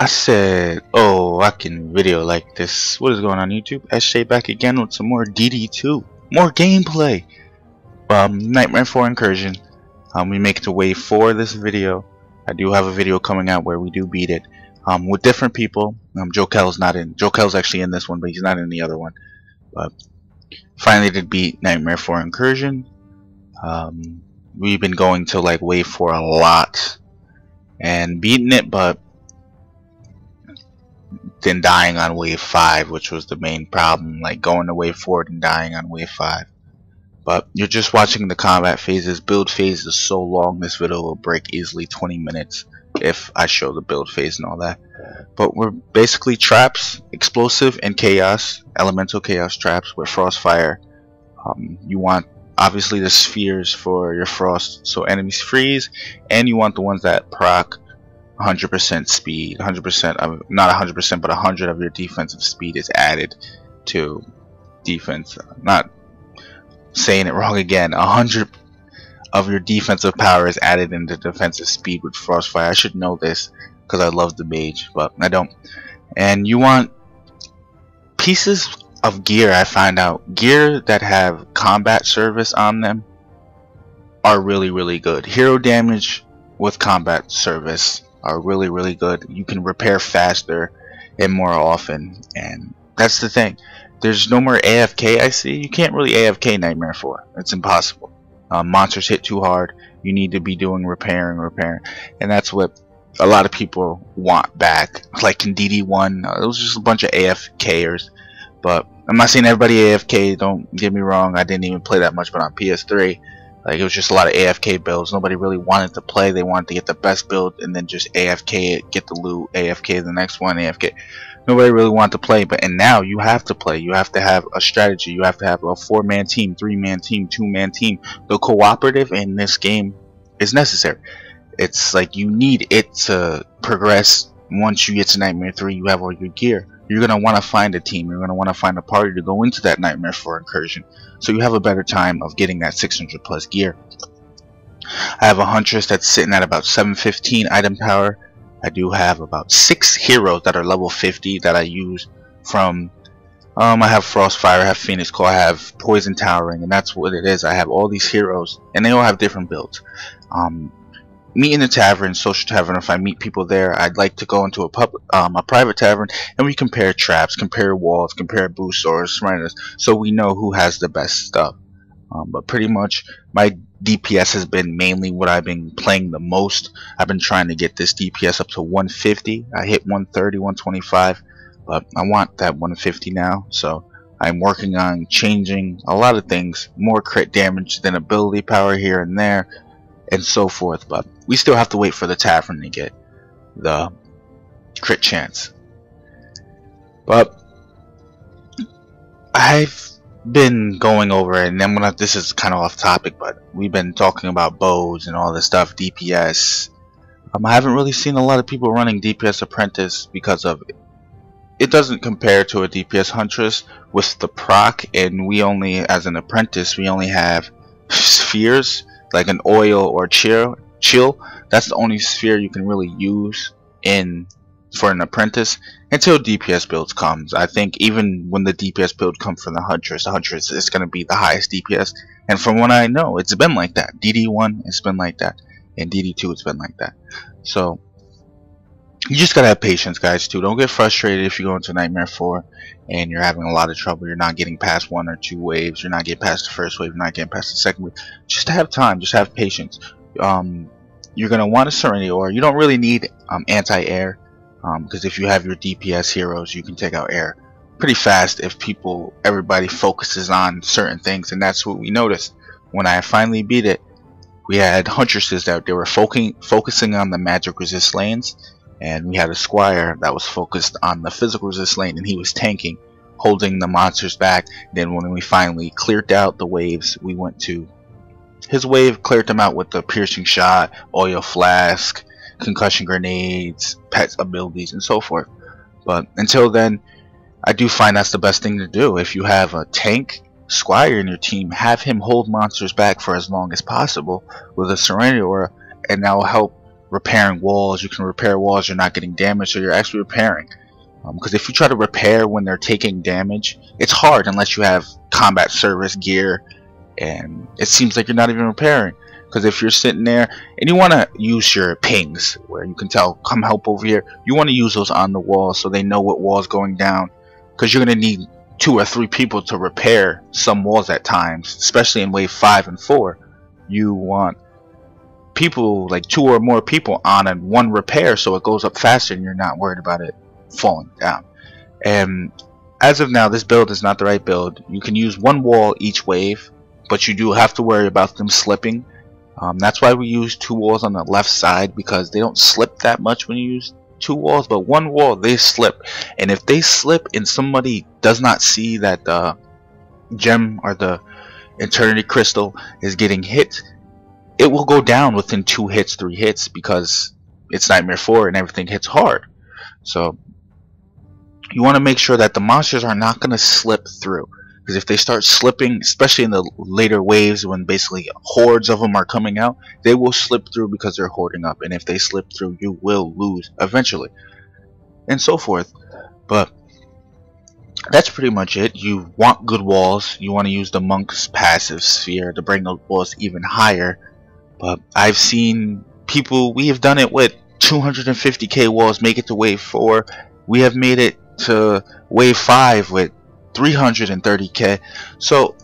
I said, oh, I can video like this. What is going on YouTube? SJ back again with some more DD2. More gameplay. Um, Nightmare 4 Incursion. Um, we make it to wave 4 this video. I do have a video coming out where we do beat it. Um, with different people. Um, Joe not in. Joe Kell's actually in this one, but he's not in the other one. But finally did beat Nightmare 4 Incursion. Um, we've been going to like wave 4 a lot. And beating it, but then dying on wave 5 which was the main problem like going to wave 4 and dying on wave 5 but you're just watching the combat phases. Build phase is so long this video will break easily 20 minutes if I show the build phase and all that. But we're basically traps explosive and chaos elemental chaos traps with frostfire um, you want obviously the spheres for your frost so enemies freeze and you want the ones that proc 100% speed 100% of not 100% but 100 of your defensive speed is added to defense. Not saying it wrong again 100 of your defensive power is added into defensive speed with frostfire. I should know this because I love the mage but I don't. And you want pieces of gear I find out. Gear that have combat service on them are really really good. Hero damage with combat service are really really good. You can repair faster and more often. And that's the thing. There's no more AFK I see. You can't really AFK Nightmare 4 it's impossible. Um, monsters hit too hard. You need to be doing repairing repairing. And that's what a lot of people want back. Like in DD1 uh, it was just a bunch of AFKers but I'm not saying everybody AFK don't get me wrong. I didn't even play that much but on PS3 like it was just a lot of AFK builds. Nobody really wanted to play. They wanted to get the best build and then just AFK it, get the loot, AFK the next one, AFK. Nobody really wanted to play, but and now you have to play. You have to have a strategy. You have to have a four-man team, three-man team, two-man team. The cooperative in this game is necessary. It's like you need it to progress. Once you get to Nightmare 3, you have all your gear you're going to want to find a team. You're going to want to find a party to go into that Nightmare 4 incursion. So you have a better time of getting that 600 plus gear. I have a Huntress that's sitting at about 715 item power. I do have about 6 heroes that are level 50 that I use from... Um, I have Frostfire, I have Phoenix Claw, I have Poison Towering, and that's what it is. I have all these heroes, and they all have different builds. Um, meet in a tavern, social tavern. If I meet people there, I'd like to go into a public, um, a private tavern, and we compare traps, compare walls, compare boost stores, surrenders, so we know who has the best stuff. Um, but pretty much, my DPS has been mainly what I've been playing the most. I've been trying to get this DPS up to 150. I hit 130, 125, but I want that 150 now. So I'm working on changing a lot of things, more crit damage than ability power here and there and so forth. But we still have to wait for the tavern to get the crit chance. But I've been going over it, and then when I, this is kind of off topic, but we've been talking about bows and all this stuff, DPS. Um, I haven't really seen a lot of people running DPS Apprentice because of it. It doesn't compare to a DPS Huntress with the proc, and we only, as an apprentice, we only have spheres like an oil or chill chill that's the only sphere you can really use in for an apprentice until DPS builds comes. I think even when the DPS build comes from the Huntress the Huntress is going to be the highest DPS and from what I know it's been like that. DD1 it's been like that. And DD2 it's been like that. So you just gotta have patience guys too. Don't get frustrated if you go into Nightmare 4 and you're having a lot of trouble. You're not getting past one or two waves. You're not getting past the first wave. You're not getting past the second wave. Just have time. Just have patience um, you're gonna want a Serenity Aura you don't really need um, anti-air because um, if you have your DPS heroes you can take out air pretty fast if people everybody focuses on certain things and that's what we noticed. When I finally beat it we had huntresses that they were focusing on the magic resist lanes and we had a squire that was focused on the physical resist lane and he was tanking holding the monsters back. Then when we finally cleared out the waves we went to his wave cleared them out with the piercing shot oil flask concussion grenades pets abilities and so forth but until then I do find that's the best thing to do if you have a tank squire in your team have him hold monsters back for as long as possible with a serenity aura and that will help repairing walls. You can repair walls. You're not getting damaged, so you're actually repairing. Because um, if you try to repair when they're taking damage, it's hard unless you have combat service gear, and it seems like you're not even repairing. Because if you're sitting there and you want to use your pings, where you can tell, come help over here, you want to use those on the wall so they know what wall's going down. Because you're going to need two or three people to repair some walls at times, especially in wave 5 and 4. You want people, like two or more people on and one repair so it goes up faster and you're not worried about it falling down. And as of now, this build is not the right build. You can use one wall each wave, but you do have to worry about them slipping um, that's why we use two walls on the left side because they don't slip that much when you use two walls, but one wall they slip. And if they slip and somebody does not see that the gem or the eternity crystal is getting hit, it will go down within two hits, three hits because it's Nightmare 4 and everything hits hard. So you want to make sure that the monsters are not going to slip through. Because if they start slipping, especially in the later waves when basically hordes of them are coming out, they will slip through because they're hoarding up. And if they slip through, you will lose eventually. And so forth. But that's pretty much it. You want good walls. You want to use the monk's passive sphere to bring those walls even higher. But I've seen people, we have done it with 250k walls, make it to wave 4. We have made it to wave 5 with 330k. So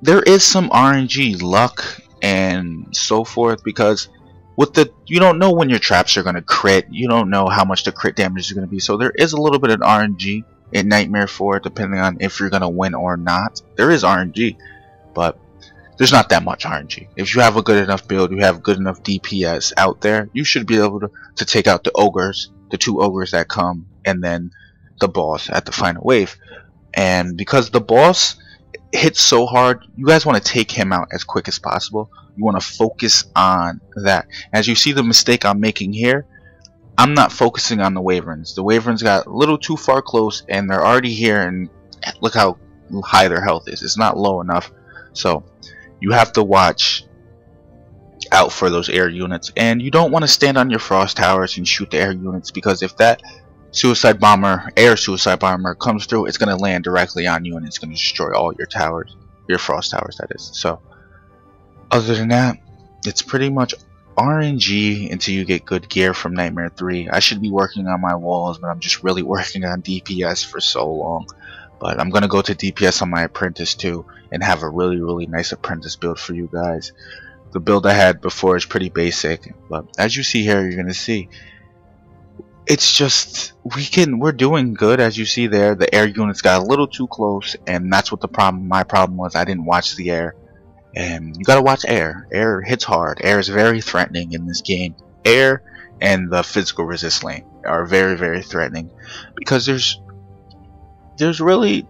there is some RNG luck and so forth because with the you don't know when your traps are going to crit. You don't know how much the crit damage is going to be. So there is a little bit of RNG in Nightmare 4 depending on if you're going to win or not. There is RNG, but there's not that much RNG. If you have a good enough build, you have good enough DPS out there, you should be able to, to take out the ogres, the two ogres that come, and then the boss at the final wave and because the boss hits so hard you guys want to take him out as quick as possible. You want to focus on that. As you see the mistake I'm making here I'm not focusing on the Wyverns the Wyverns got a little too far close and they're already here and look how high their health is. It's not low enough. So you have to watch out for those air units. And you don't want to stand on your frost towers and shoot the air units because if that suicide bomber, air suicide bomber comes through, it's going to land directly on you and it's going to destroy all your towers, your frost towers that is. So other than that, it's pretty much RNG until you get good gear from Nightmare 3. I should be working on my walls, but I'm just really working on DPS for so long. But I'm going to go to DPS on my apprentice too and have a really really nice apprentice build for you guys. The build I had before is pretty basic, but as you see here, you're going to see it's just we can we're doing good as you see there. The air units got a little too close and that's what the problem my problem was. I didn't watch the air. And you gotta watch air. Air hits hard. Air is very threatening in this game. Air and the physical resist lane are very very threatening because there's there's really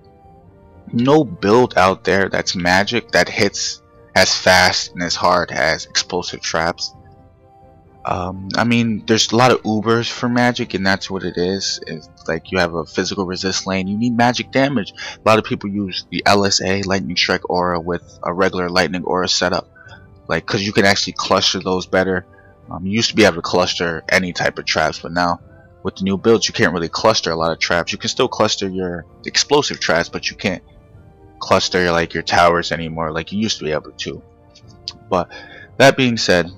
no build out there that's magic that hits as fast and as hard as explosive traps um, I mean, there's a lot of Ubers for magic, and that's what it is. It's like you have a physical resist lane, you need magic damage. A lot of people use the LSA Lightning Strike Aura with a regular Lightning Aura setup, like because you can actually cluster those better. Um, you used to be able to cluster any type of traps, but now with the new builds, you can't really cluster a lot of traps. You can still cluster your explosive traps, but you can't cluster like your towers anymore, like you used to be able to. But that being said,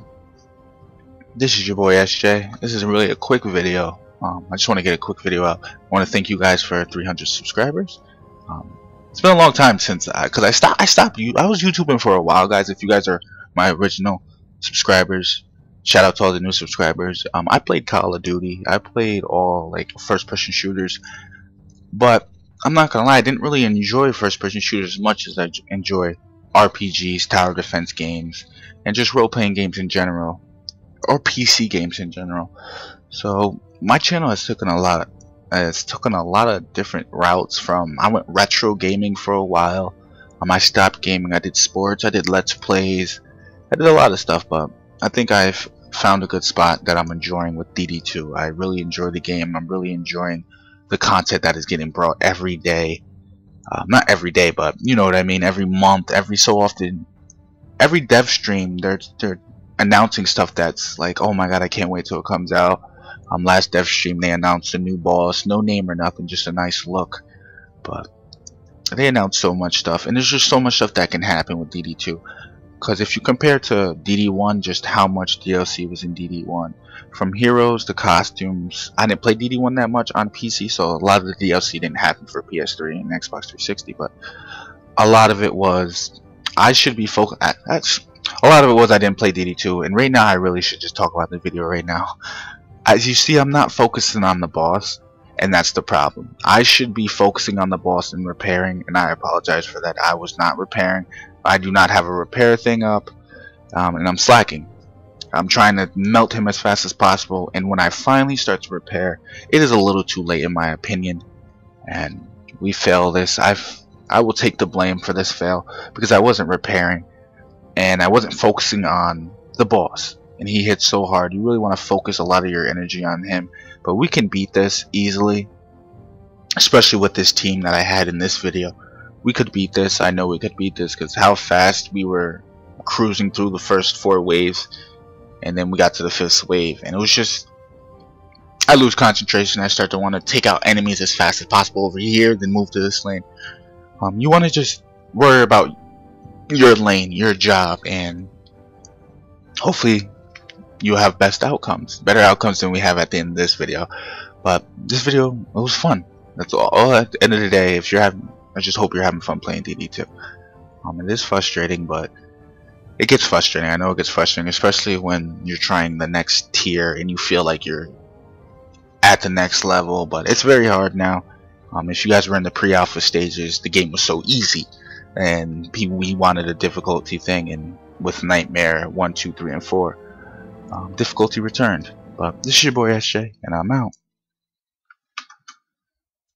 this is your boy SJ. This is really a quick video. Um, I just want to get a quick video out. I want to thank you guys for 300 subscribers. Um, it's been a long time since I, cause I stopped. I stopped. You, I was YouTubing for a while, guys. If you guys are my original subscribers, shout out to all the new subscribers. Um, I played Call of Duty. I played all like first-person shooters, but I'm not gonna lie. I didn't really enjoy first-person shooters as much as I enjoy RPGs, tower defense games, and just role-playing games in general or PC games in general. So my channel has taken a lot. It's taken a lot of different routes. From I went retro gaming for a while. Um, I stopped gaming. I did sports. I did let's plays. I did a lot of stuff, but I think I've found a good spot that I'm enjoying with DD2. I really enjoy the game. I'm really enjoying the content that is getting brought every day. Uh, not every day, but you know what I mean. Every month, every so often, every dev stream, they're they're announcing stuff that's like, oh my god, I can't wait till it comes out. Um, last dev stream they announced a new boss, no name or nothing, just a nice look. But they announced so much stuff, and there's just so much stuff that can happen with DD2. Because if you compare to DD1, just how much DLC was in DD1, from heroes to costumes, I didn't play DD1 that much on PC, so a lot of the DLC didn't happen for PS3 and Xbox 360. But a lot of it was I should be focused. That's a lot of it was I didn't play DD2, and right now I really should just talk about the video right now. As you see, I'm not focusing on the boss, and that's the problem. I should be focusing on the boss and repairing, and I apologize for that. I was not repairing. I do not have a repair thing up, um, and I'm slacking. I'm trying to melt him as fast as possible, and when I finally start to repair, it is a little too late in my opinion, and we fail this. I've I will take the blame for this fail because I wasn't repairing and I wasn't focusing on the boss and he hit so hard. You really want to focus a lot of your energy on him but we can beat this easily especially with this team that I had in this video. We could beat this. I know we could beat this because how fast we were cruising through the first four waves and then we got to the fifth wave and it was just I lose concentration. I start to want to take out enemies as fast as possible over here then move to this lane. Um, you want to just worry about your lane, your job, and hopefully you have best outcomes, better outcomes than we have at the end of this video. But this video, it was fun. That's all. all at the end of the day, if you're having, I just hope you're having fun playing DD2. Um, it is frustrating, but it gets frustrating. I know it gets frustrating, especially when you're trying the next tier and you feel like you're at the next level. But it's very hard now. Um, if you guys were in the pre-alpha stages, the game was so easy and we wanted a difficulty thing and with Nightmare 1, 2, 3, and 4 um, difficulty returned. But this is your boy SJ and I'm out